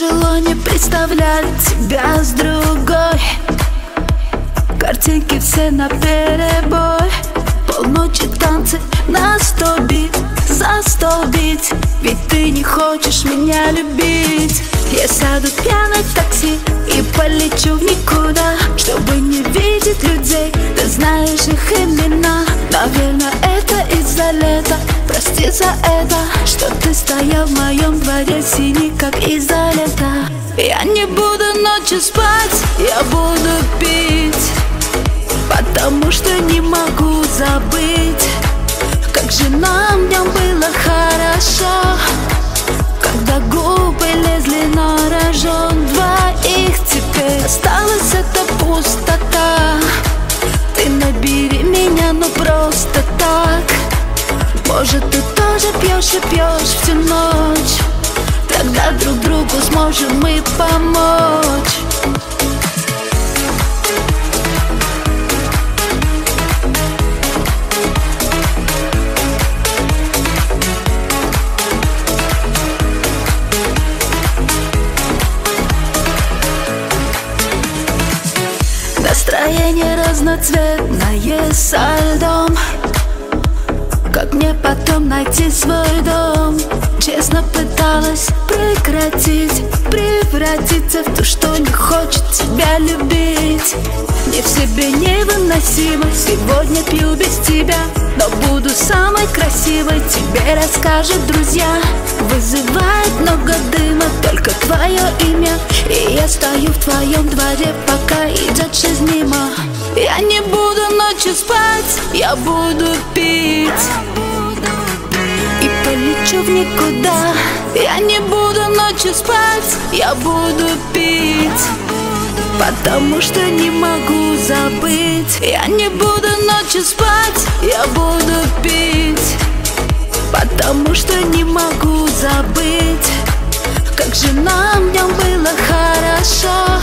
Тяжело не представлять тебя с другой. Картинки все на перебой. Полночи танцы на сто бит За сто бит. Ведь ты не хочешь меня любить. Я сяду пьяной в такси И полечу в никуда Чтобы Прости за это Что ты стоял в моем дворе Синий, как из-за лета Я не буду ночью спать Я буду пить Потому что не могу забыть Как же Может ты тоже пьешь и пьешь всю ночь. Тогда друг другу сможем мы помочь. Настроение разноцветное со льдом Как мне потом найти свой дом? Честно пыталась прекратить Превратиться в то, что не хочет тебя любить. Не в себе невыносимо Сегодня пью без тебя Но буду самой красивой Тебе расскажут друзья. Вызывает много дыма Только твое имя И я стою в твоем дворе Пока идет жизнь мимо. Я не буду ночью спать Я буду пить не буду ночью спать, я буду пить Потому что не могу забыть. Я не буду ночью спать, я буду пить Потому что не могу забыть. Как же нам днем было хорошо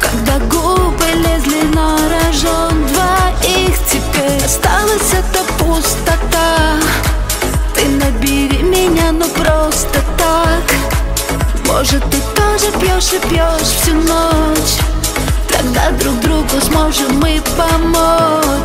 Когда губы лезли на рожон. Двоих Теперь осталась эта пустота ты набери меня, ну просто так. Может ты тоже пьешь и пьешь всю ночь? Тогда друг другу сможем мы помочь